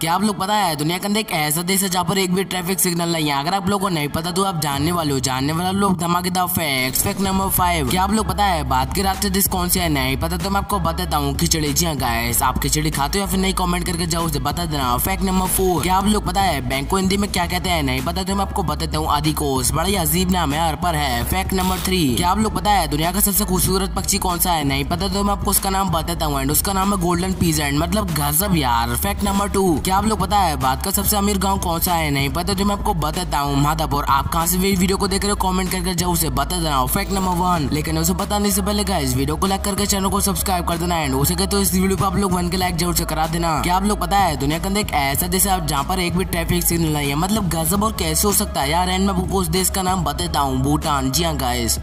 क्या आप लोग पता है दुनिया के अंदर एक ऐसा देश है जहाँ पर एक भी ट्रैफ़िक सिग्नल नहीं है? अगर आप लोगों को नहीं पता तो आप जानने वाले हो। जानने वाले लोग धमाकेदार फैक्ट फैक्ट नंबर फाइव क्या आप लोग पता है, बात के रास्ते देश कौन से है? नहीं पता तो मैं आपको बताता हूँ। खिचड़ी। जी हाँ आप खिचड़ी खाते हो या फिर नहीं कमेंट करके जाओ, उसे बता देना। फैक्ट नंबर फोर क्या आप लोग पता है बैंक को हिंदी में क्या कहते हैं? नहीं पता तो मैं आपको बताता हूँ। आदि कोष बड़ा ही अजीब नाम है, हर पर है। फैक्ट नंबर थ्री क्या आप लोग पता है, दुनिया का सबसे खूबसूरत पक्षी कौन सा है? नहीं पता तो मैं आपको उसका नाम बताता हूँ। एंड उसका नाम है गोल्डन पीजेंट मतलब गजब यार। फैक्ट नंबर टू क्या आप लोग पता है भारत का सबसे अमीर गाँव कौन सा है? नहीं पता तो मैं आपको बताता हूँ माधापुर आप कहाँ से वीडियो को देख रहे हो कमेंट करके जाओ उसे बता देना। फैक्ट नंबर वन लेकिन उसे बताने से पहले गाइस वीडियो को लाइक करके चैनल को सब्सक्राइब कर देना एंड उसे सके तो इस वीडियो को आप लोग वन के लाइक ज़रूर से करा देना। क्या आप लोग पता है, दुनिया के अंदर एक ऐसा देश है जहाँ पर एक भी ट्रैफ़िक सिग्नल नहीं है मतलब गजब और कैसे हो सकता है? यार एंड मैं उस देश का नाम बताता हूँ, भूटान। जी हाँ गाइस